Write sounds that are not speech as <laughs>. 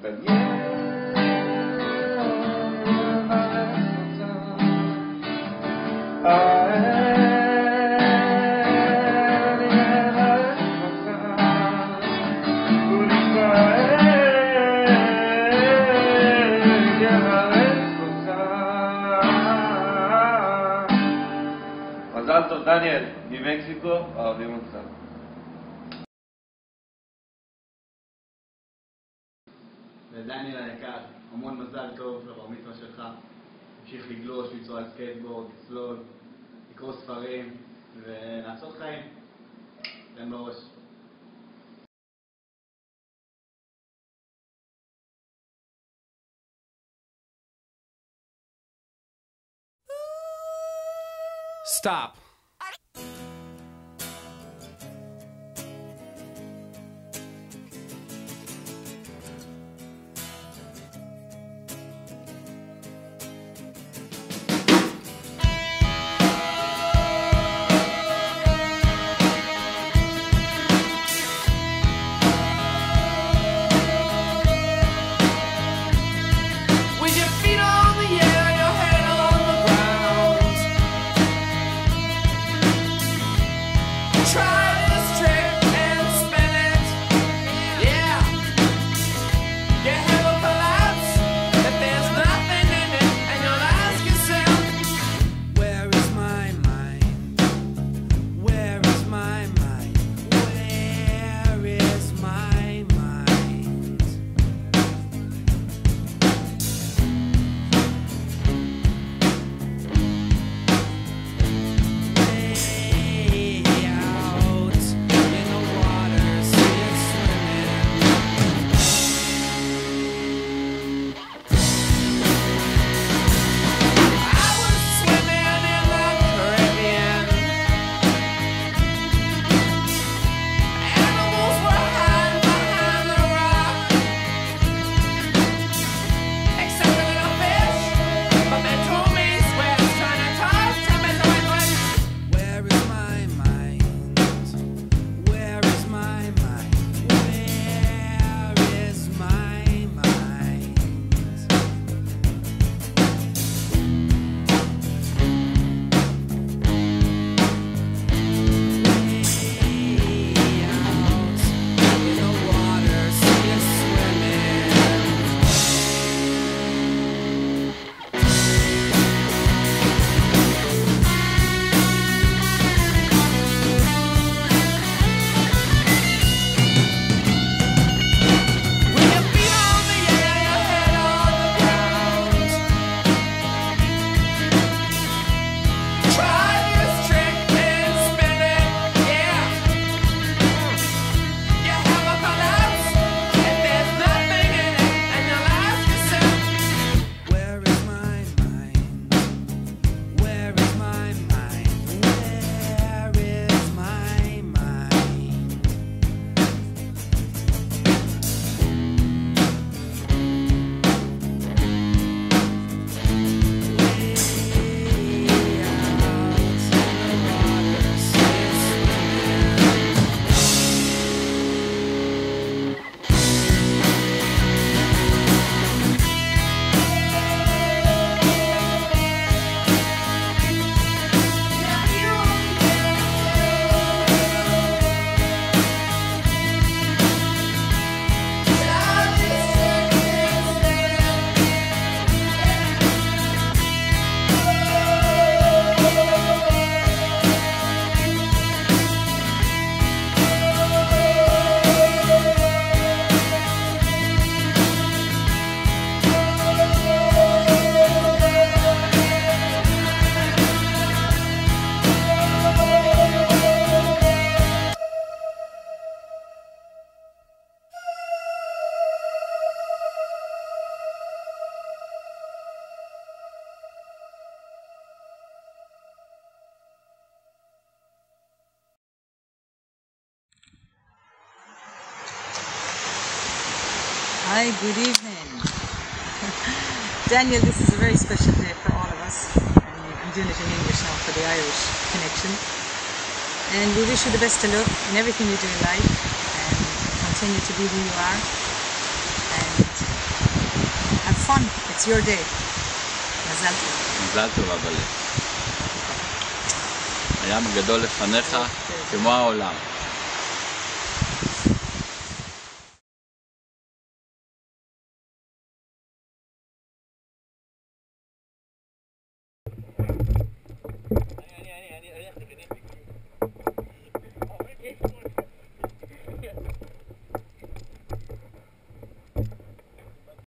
But yeah. Daniel di Mexico a oh, ודניאל היקר, המון מזל טוב לבר מצווה שלך. תמשיך לגלוש, לנסוע על סקייטבורד, לצלול, לקרוא ספרים ולעשות חיים. תן בראש. Stop. Hi, good evening. <laughs> Daniel, this is a very special day for all of us. And I'm doing it in English now for the Irish connection. And we wish you the best of luck in everything you do in life and continue to be who you are. And fun. It's your day. מזל טוב. מזל טוב אבל. הים הגדול לפניך כמו העולם.